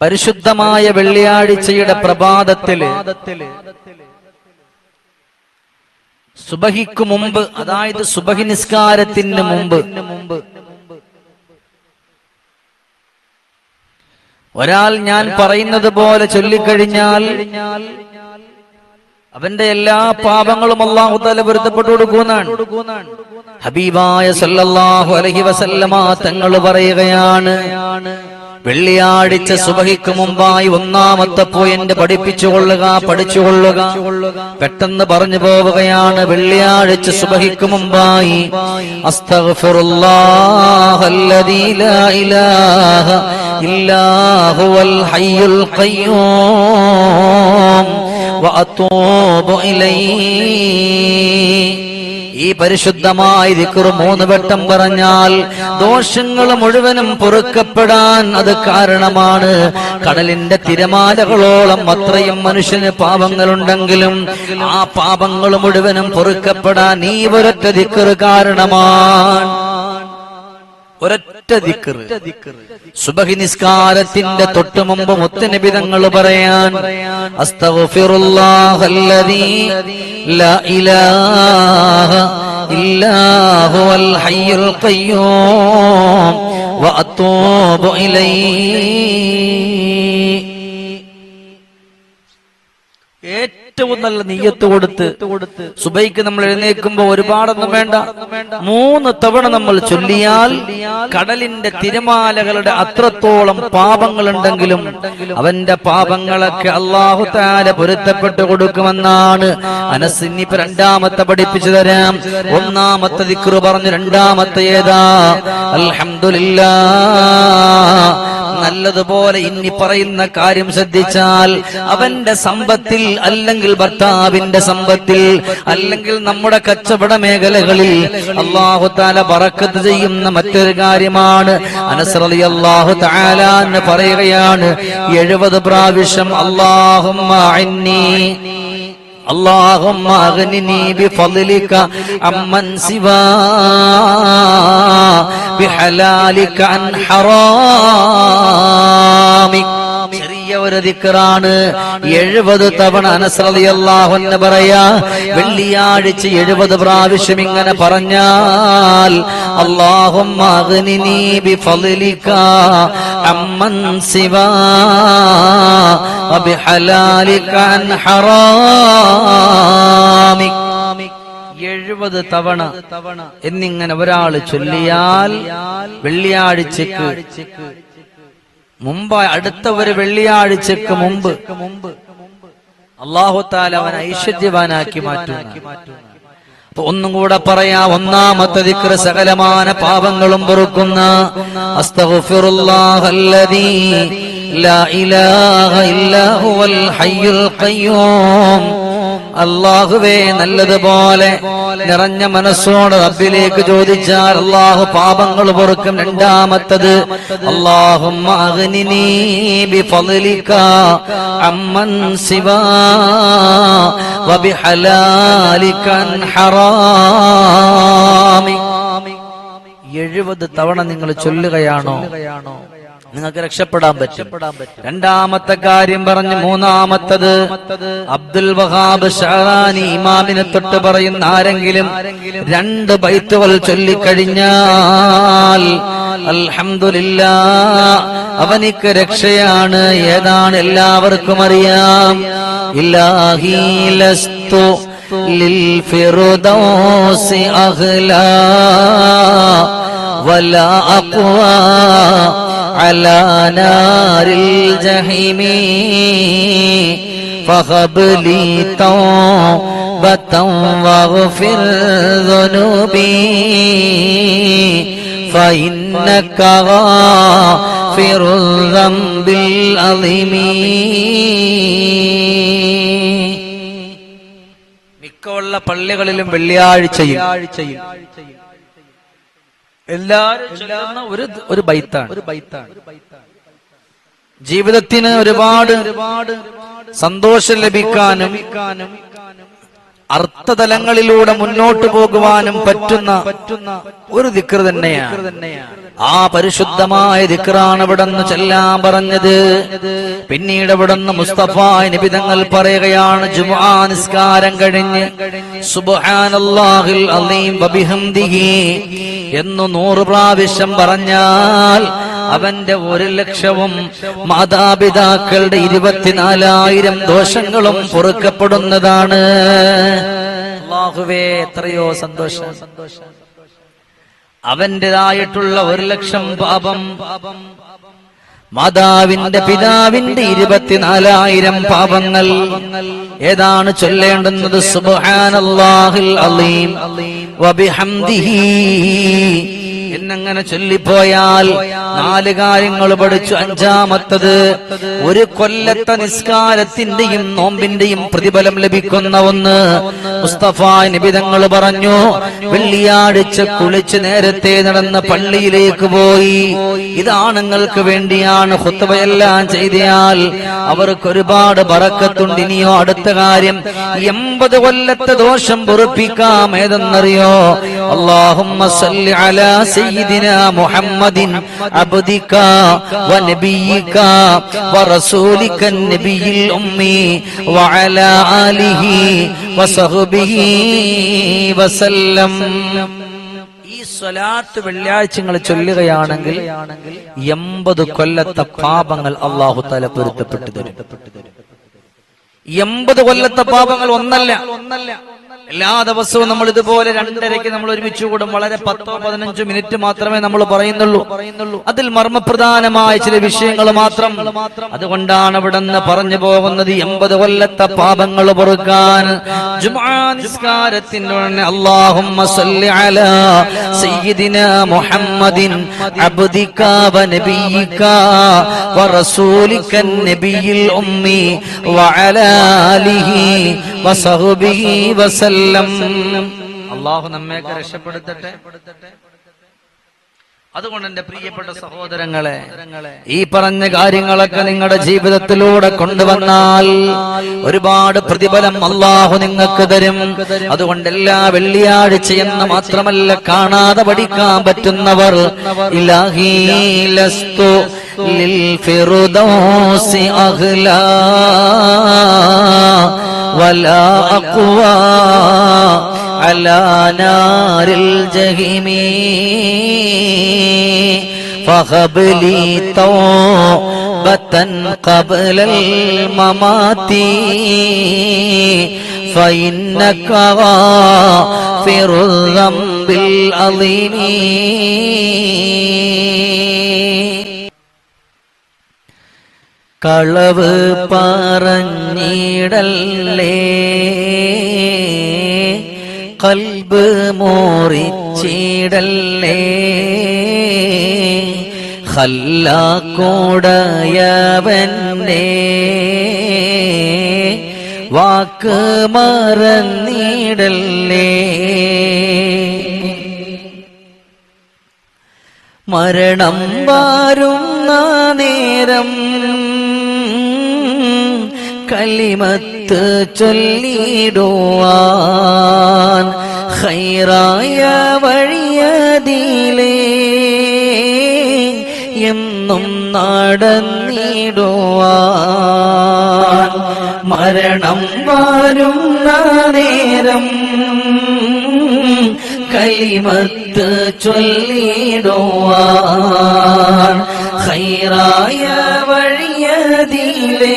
പരിശുദ്ധമായ വെള്ളിയാഴ്ചയുടെ പ്രഭാതത്തിൽ സുബഹിക്കു മുമ്പ് അതായത് സുബഹി നിസ്കാരത്തിന് മുമ്പ് ഒരാൾ ഞാൻ പറയുന്നത് പോലെ ചൊല്ലിക്കഴിഞ്ഞാൽ അവന്റെ എല്ലാ പാപങ്ങളും അള്ളാഹു തല പൊരുത്തപ്പെട്ടു കൊടുക്കുന്നതാണ് ഹബീബായ സല്ലല്ലാഹു അലഹി വസല്ലമ തങ്ങൾ പറയുകയാണ്. വെള്ളിയാഴ്ച സുബഹിക്ക് മുമ്പായി ഒന്നാമത്തെ പോയിന്റ് പഠിപ്പിച്ചുകൊള്ളുക പഠിച്ചുകൊള്ളുക. പെട്ടെന്ന് പറഞ്ഞു പോവുകയാണ് വെള്ളിയാഴ്ച സുബഹിക്ക് മുമ്പായി. ഖയ്യൂം. വഅതൂബു ഇലൈഹി ഈ പരിശുദ്ധമായി ദിക്കുറു മൂന്ന് വട്ടം പറഞ്ഞാൽ ദോഷങ്ങൾ മുഴുവനും പൊറുക്കപ്പെടാൻ അത് കാരണമാണ്. കടലിന്റെ തിരമാലകളോളം അത്രയും മനുഷ്യന് പാപങ്ങളുണ്ടെങ്കിലും ആ പാപങ്ങൾ മുഴുവനും പൊറുക്കപ്പെടാൻ ഈ ഒരൊറ്റ ദിക്കുറു കാരണമാണ്. ഒരൊറ്റ ദിക്റ് സുബഹി നിസ്കാരത്തിന്റെ തൊട്ടു മുമ്പ് മുത്തനബിതങ്ങൾ പറയാൻ അസ്തഗ്ഫിറുല്ലാഹല്ലദീ ലാ ഇലാഹ ഇല്ലാ ഹയ്യുൽ ഖയ്യൂം വഅതൂബു ഇലൈഹി ഏറ്റവും നല്ല നീയത്ത് കൊടുത്ത് സുബൈക്ക് നമ്മൾ എഴുന്നേൽക്കുമ്പോ ഒരുപാടൊന്നും വേണ്ട. മൂന്ന് തവണ നമ്മൾ ചൊല്ലിയാൽ കടലിന്റെ തിരമാലകളുടെ അത്രത്തോളം പാപങ്ങൾ ഉണ്ടെങ്കിലും അവന്റെ പാപങ്ങളൊക്കെ അള്ളാഹു താര പൊരുത്തപ്പെട്ടു കൊടുക്കുമെന്നാണ് അനസിനിപ്പ് രണ്ടാമത്തെ പഠിപ്പിച്ചു തരാം. ഒന്നാമത്തെ ദിക്റു പറഞ്ഞു രണ്ടാമത്തെ ഏതാ? അൽഹംദുലില്ലാ. നല്ലതുപോലെ ഇനി പറയുന്ന കാര്യം ശ്രദ്ധിച്ചാൽ അവന്റെ സമ്പത്തിൽ അല്ലെങ്കിൽ ഭർത്താവിന്റെ സമ്പത്തിൽ അല്ലെങ്കിൽ നമ്മുടെ കച്ചവട മേഖലകളിൽ അള്ളാഹുത്താല പറക്കത്ത് ചെയ്യുന്ന മറ്റൊരു കാര്യമാണ്. അനസറലി അള്ളാഹു താല എന്ന് പറയുകയാണ് എഴുപത് പ്രാവശ്യം അള്ളാഹും اللهم اغنني بفضلك عمن سوى بحلالك عن حرامك വലിയ ഒരു ദിക്കറാണ് എഴുപത് തവണ അനസ്രതി പറയാ വെള്ളിയാഴ്ച എഴുപത് പ്രാവശ്യം ഇങ്ങനെ പറഞ്ഞാൽ അള്ളാഹും അമ്മൻ എഴുപത് തവണ എന്നിങ്ങനെ ഒരാൾ ചൊല്ലിയാൽ വെള്ളിയാഴ്ചക്ക് മുമ്പ് അടുത്ത ഒരു വെള്ളിയാഴ്ചക്ക് മുമ്പ് അള്ളാഹുത്താൽ അവൻ ഐശ്വര്യവാനാക്കി മാറ്റും ഒന്നും കൂടെ പറയാ ഒന്നാമത്തെ ദിക്ര സകലമാന പാപങ്ങളും പൊറുക്കുന്ന അസ്തഗ്ഫിറുല്ലാഹല്ലദീ ലാ ഇലാഹ ഇല്ലാഹുവൽ ഹയ്യുൽ ഖയ്യൂം. അള്ളാഹുവേ നല്ലതുപോലെ നിറഞ്ഞ മനസ്സോട് റബ്ബിലേക്ക് ചോദിച്ചാൽ അള്ളാഹു പാപങ്ങൾ പൊറുക്കും രണ്ടാമത്തത്. എഴുപത് തവണ നിങ്ങൾ ചൊല്ലുകയാണോ? നിങ്ങൾക്ക് രക്ഷപ്പെടാൻ പറ്റും രണ്ടാമത്തെ കാര്യം പറഞ്ഞു മൂന്നാമത്തത് അബ്ദുൽ വഹാബ് ഷാറാനി ഇമാമിനെ തൊട്ട് പറയുന്ന ആരെങ്കിലും രണ്ട് ബൈത്തുകൾ ചൊല്ലിക്കഴിഞ്ഞാൽ അൽഹംദുലില്ലാ അവനിക്ക് രക്ഷയാണ് ഏതാണ് എല്ലാവർക്കും അറിയാം ഇല്ലാഹി ലസ്തു للفردوس أغلى ولا أقوى على نار الجحيم فخب لي توبة واغفر ذنوبي فإنك غافر الذنب العظيم മിക്കുള്ള പള്ളികളിലും വെള്ളിയാഴ്ചയിൽ എല്ലാരും ചൊല്ലുന്ന ഒരു ഒരു ബൈത്താണ്. ഒരു ബൈത്താണ്. ജീവിതത്തിന് ഒരുപാട് ഒരുപാട് സന്തോഷം ലഭിക്കാനും അർത്ഥതലങ്ങളിലൂടെ മുന്നോട്ടു പോകുവാനും പറ്റുന്ന ഒരു ദിക്ർ തന്നെയാണ്. ആ പരിശുദ്ധമായ ദിക്റാണ് നിന്ന് ചെല്ലാൻ പറഞ്ഞത്. പിന്നീട് ഇവിടുന്ന് മുസ്തഫ നിബിതങ്ങൾ പറയുകയാണ് ജുമാ നിസ്കാരം കഴിഞ്ഞ് സുബ്ഹാനല്ലാഹിൽ അലീം എന്ന് നൂറ് പ്രാവശ്യം പറഞ്ഞാൽ അവന്റെ ഒരു ലക്ഷവും മാതാപിതാക്കളുടെ ഇരുപത്തിനാലായിരം ദോഷങ്ങളും പൊറുക്കപ്പെടുന്നതാണ്. അല്ലാഹുവേ എത്രയോ സന്തോഷം. അവന്റേതായിട്ടുള്ള ഒരു ലക്ഷം പാപം. മാതാവിന്റെ പിതാവിന്റെ ഇരുപത്തിനാലായിരം പാപങ്ങൾ. ഏതാണ് ചൊല്ലേണ്ടുന്നത്? സുബ്ഹാനല്ലാഹിൽ അലീം. വബിഹംദിഹി എന്നങ്ങനെ ചൊല്ലിപ്പോയാൽ നാല് കാര്യങ്ങൾ പഠിച്ചു അഞ്ചാമത്തത് ഒരു കൊല്ലത്തെ നിസ്കാരത്തിന്റെയും നോമ്പിന്റെയും പ്രതിഫലം ലഭിക്കുന്ന ഒന്ന്. മുസ്തഫ നിബിതങ്ങൾ പറഞ്ഞു വെള്ളിയാഴ്ച കുളിച്ച് നേരത്തെ നടന്ന പള്ളിയിലേക്ക് പോയി. ഇത് ആണുങ്ങൾക്ക് വേണ്ടിയാണ് ഹുത്തവയെല്ലാം ചെയ്തയാൽ അവർക്ക് ഒരുപാട് പറക്കത്തുണ്ട് ഇനിയോ അടുത്ത കാര്യം എൺപത് കൊല്ലത്തെ ദോഷം പൊറുപ്പിക്കാം. ഏതെന്നറിയോ? അള്ളാഹുമ്മ സല്ലി അലാ സയ്യിദിന محمد عبدك ونبيك ورسولك النبي الأمي وعلى آله وصحبه وسلم സ്വലാത്ത് വെള്ളിയാഴ്ചകൾ ചൊല്ലുകയാണെങ്കിൽ എൺപത് കൊല്ലത്തെ പാപങ്ങൾ അള്ളാഹു തല പൊരുത്തപ്പെട്ടു തരും. എൺപത് കൊല്ലത്തെ പാപങ്ങൾ ഒന്നല്ല ഒന്നല്ല. എല്ലാ ദിവസവും നമ്മൾ ഇതുപോലെ രണ്ടരയ്ക്ക് നമ്മൾ ഒരുമിച്ച് കൂടും. വളരെ പത്തോ പതിനഞ്ചോ മിനിറ്റ് മാത്രമേ നമ്മൾ പറയുന്നുള്ളൂ. പറയുന്നുള്ളൂ അതിൽ മർമ്മപ്രധാനമായ ചില വിഷയങ്ങൾ മാത്രം. അതുകൊണ്ടാണ് ഇവിടെ നിന്ന് പറഞ്ഞു പോകുന്നത് എൺപത് കൊല്ലത്തെ പാപങ്ങൾ പൊറുക്കാൻ. അല്ലാഹുമ്മ സല്ലി മുഹമ്മദിൻ വ വറസൂലിക നബിയിൽ ഉമ്മി അല്ലാഹു നമ്മയൊക്കെ രക്ഷപ്പെടുത്തട്ടെ. അതുകൊണ്ട് എന്റെ പ്രിയപ്പെട്ട സഹോദരങ്ങളെ ഈ പറഞ്ഞ കാര്യങ്ങളൊക്കെ നിങ്ങളുടെ ജീവിതത്തിലൂടെ കൊണ്ടുവന്നാൽ ഒരുപാട് പ്രതിഫലം അള്ളാഹു നിങ്ങൾക്ക് തരും. അതുകൊണ്ട് എല്ലാ വെള്ളിയാഴ്ച എന്ന് മാത്രമല്ല കാണാതെ പഠിക്കാൻ പറ്റുന്നവർ ഇലാഹി ലസ്തു ലിൽ ഫിറുദൗസി അഹ്ലാ ولا أقوى على نار الجحيم. فخب لي توبة قبل الممات. فإنك غافر الذنب العظيم. കളവ് പറഞ്ഞിടല്ലേ? കൽബ് മോറിച്ചിടല്ലേ? ഹല്ലാക്കൂടയവന്റെ വാക്ക് മറന്നിടല്ലേ? മരണം വാരുന്ന നേരം കലിമത്ത് ചൊല്ലിടുവാൻ ഹൈറായ വഴിയതിലേ എന്നും നടന്നിടുവാൻ മരണം വരുന്ന നേരം കലിമത്ത് ചൊല്ലിടുവാൻ ഹൈറായ വഴിയതിലേ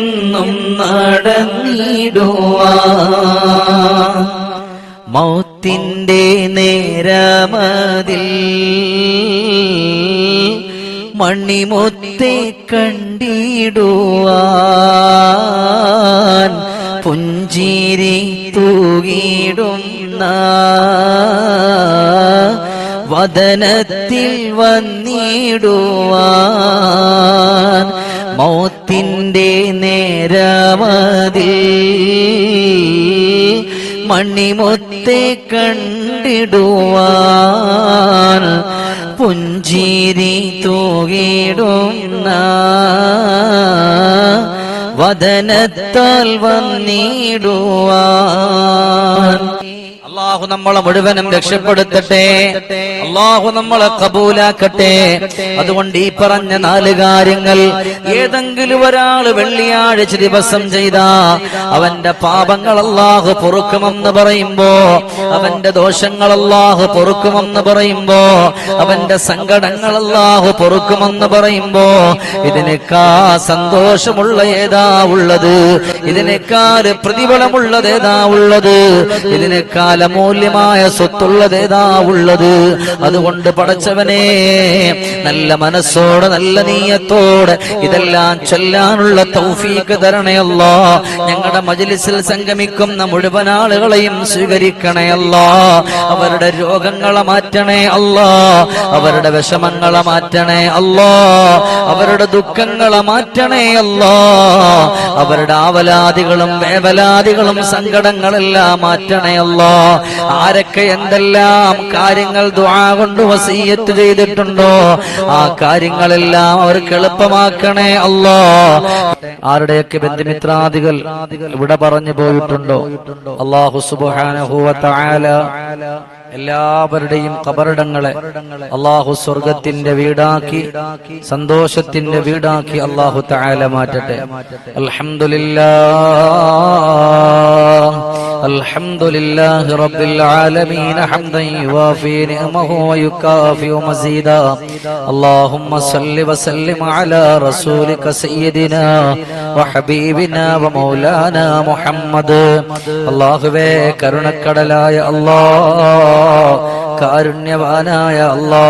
എന്നും നടന്നിടുവാ. മൗത്തിന്റെ നേരമതിൽ മണ്ണിമൊത്തെ കണ്ടിടുവാൻ പുഞ്ചിരി തൂകിടുന്ന വദനത്തിൽ വന്നിടുവാൻ മൗത്തിന്റെ നേരമതി മണിമൊത്തെ കണ്ടിടുവാൻ പുഞ്ചിരി തൂകിടുന്ന വദനത്താൽ വന്നിടുവാൻ. അള്ളാഹു നമ്മളെ മുഴുവനും രക്ഷപ്പെടുത്തട്ടെ. അള്ളാഹു നമ്മളെ കബൂലാക്കട്ടെ. അതുകൊണ്ട് ഈ പറഞ്ഞ നാല് കാര്യങ്ങൾ ഏതെങ്കിലും ഒരാൾ വെള്ളിയാഴ്ച ദിവസം ചെയ്ത അവന്റെ പാപങ്ങൾ അള്ളാഹു പൊറുക്കുമെന്ന് പറയുമ്പോ അവന്റെ ദോഷങ്ങൾ അള്ളാഹു പൊറുക്കുമെന്ന് പറയുമ്പോ അവന്റെ സങ്കടങ്ങൾ അള്ളാഹു പൊറുക്കുമെന്ന് പറയുമ്പോ ഇതിനേക്കാ സന്തോഷമുള്ള ഏതാ ഉള്ളത്? ഇതിനേക്കാൾ പ്രതിഫലമുള്ളത് ഏതാ ഉള്ളത്? ഇതിനേക്കാൾ അമൂല്യമായ സ്വത്തുള്ളത് ഏതാ ഉള്ളത്? അതുകൊണ്ട് പടച്ചവനെ നല്ല മനസ്സോടെ നല്ല നീയത്തോടെ ഇതെല്ലാം ചൊല്ലാനുള്ള തൗഫീക്ക് തരണയല്ല ഞങ്ങളുടെ മജലിസിൽ സംഗമിക്കുന്ന മുഴുവൻ ആളുകളെയും സ്വീകരിക്കണയല്ല അവരുടെ രോഗങ്ങളെ മാറ്റണേ അല്ല. അവരുടെ വിഷമങ്ങളെ മാറ്റണേ അല്ല. അവരുടെ ദുഃഖങ്ങളെ മാറ്റണേ അല്ല. അവരുടെ ആവലാദികളും വേവലാദികളും സങ്കടങ്ങളെല്ലാം മാറ്റണേ അല്ല. ആരൊക്കെ എന്തെല്ലാം കാര്യങ്ങൾ ദുആ കൊണ്ട് വസീയത്ത് ചെയ്തിട്ടുണ്ടോ? ആ കാര്യങ്ങളെല്ലാം അവർക്ക് എളുപ്പമാക്കണേ അല്ലോ. ആരുടെയൊക്കെ ബന്ധുമിത്രാദികൾ ഇവിടെ പറഞ്ഞു പോയിട്ടുണ്ടോ? അള്ളാഹു എല്ലാവരുടെയും കബറിടങ്ങളെ അള്ളാഹു സ്വർഗത്തിന്റെ വീടാക്കി സന്തോഷത്തിന്റെ വീടാക്കി അള്ളാഹു തആല മാറ്റട്ടെ. അൽഹംദുലില്ലാ الحمد لله رب العالمين حمدا يوافي نعمه ويكافئ مزيدا اللهم صل وسلم على رسولك سيدنا وحبيبنا ومولانا محمد അള്ളാഹുവേ കരുണക്കടലായ അല്ലാ കാരുണ്യവാനായ അല്ലാ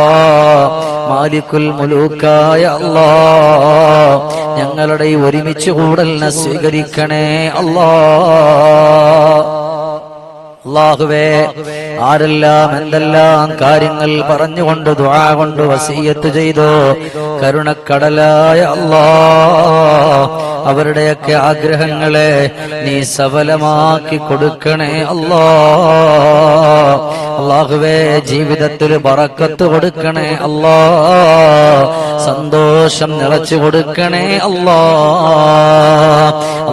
മാലിക്കുൽ മുലൂക്കായ അല്ലാ ഞങ്ങളുടെ ഈ ഒരുമിച്ച് കൂടലിനെ സ്വീകരിക്കണേ അല്ലാ അള്ളാഹുവേ ആരെല്ലാം എന്തെല്ലാം കാര്യങ്ങൾ പറഞ്ഞുകൊണ്ട് ദുആ കൊണ്ട് വസീയത്ത് ചെയ്തു കരുണക്കടലായ അള്ളാ അവരുടെയൊക്കെ ആഗ്രഹങ്ങളെ നീ സഫലമാക്കി കൊടുക്കണേ അല്ലാ അള്ളാഹുവേ ജീവിതത്തിൽ പറക്കത്ത് കൊടുക്കണേ അല്ലാ സന്തോഷം നിറച്ചു കൊടുക്കണേ അല്ലാ.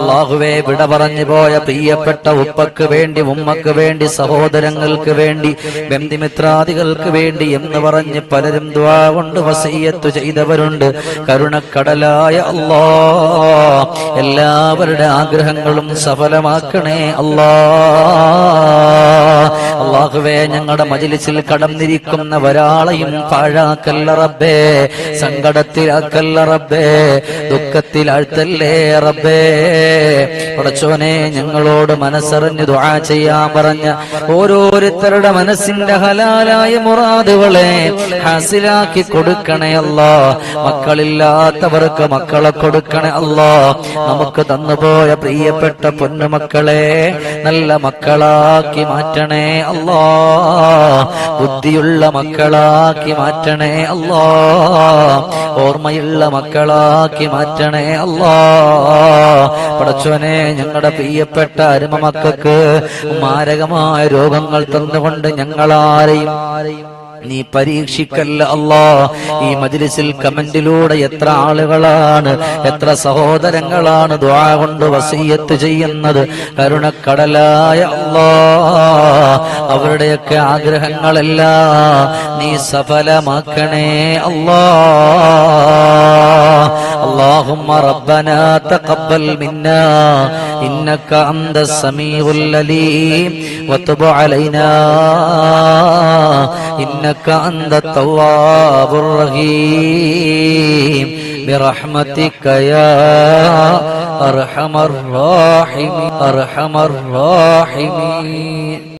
അള്ളാഹുവേ വിട പറഞ്ഞു പോയ പ്രിയപ്പെട്ട ഉപ്പക്ക് വേണ്ടി ഉമ്മക്ക് വേണ്ടി സഹോദരങ്ങൾക്ക് വേണ്ടി ബന്ധിമിത്രാദികൾക്ക് വേണ്ടി എന്ന് പറഞ്ഞ് പലരും ദ്വാ കൊണ്ട് വസീയത്ത് ചെയ്തവരുണ്ട്. കരുണക്കടലായ അല്ലാ. എല്ലാവരുടെ ആഗ്രഹങ്ങളും സഫലമാക്കണേ അല്ലാ. അള്ളാഹുവേ ഞങ്ങളുടെ മജിലിസിൽ കടന്നിരിക്കുന്ന ഒരാളെയും പാഴാക്കല്ല റബ്ബേ സങ്കടത്തിലാക്കല്ല റബ്ബേ ദുഃഖത്തിലാഴ്ത്തല്ലേ റബ്ബേ. പടച്ചോനെ ഞങ്ങളോട് മനസ്സറിഞ്ഞ് ദുആ ചെയ്യാൻ പറഞ്ഞ ഓരോരുത്തരുടെ മനസ്സിന്റെ ഹലാലായ മുറാദുകളെ ഹാസിലാക്കി കൊടുക്കണേ അല്ലോ. മക്കളില്ലാത്തവർക്ക് മക്കളെ കൊടുക്കണേ അല്ലോ. നമുക്ക് തന്നുപോയ പ്രിയപ്പെട്ട പൊന്നുമക്കളെ നല്ല മക്കളാക്കി മാറ്റണേ അല്ലാ ബുദ്ധിയുള്ള മക്കളാക്കി മാറ്റണേ അല്ലാ ഓർമ്മയുള്ള മക്കളാക്കി മാറ്റണേ അല്ലാ. പടച്ചോനെ ഞങ്ങളുടെ പ്രിയപ്പെട്ട അരുമ മക്കൾക്ക് മാരകമായ രോഗങ്ങൾ തന്നുകൊണ്ട് ഞങ്ങളാരെയും നീ പരീക്ഷിക്കല്ല അല്ലാ ഈ മജ്ലിസിൽ കമന്റിലൂടെ എത്ര ആളുകളാണ് എത്ര സഹോദരങ്ങളാണ് ദ്വാ കൊണ്ട് വസീയത്ത് ചെയ്യുന്നത് കരുണക്കടലായ അല്ലാ അവരുടെയൊക്കെ ആഗ്രഹങ്ങളെല്ലാം നീ സഫലമാക്കണേ അല്ലാ اللهم ربنا تقبل منا إنك أنت السميع العليم وتب علينا إنك أنت التواب الرحيم. برحمتك يا أرحم الراحمين. أرحم الراحمين.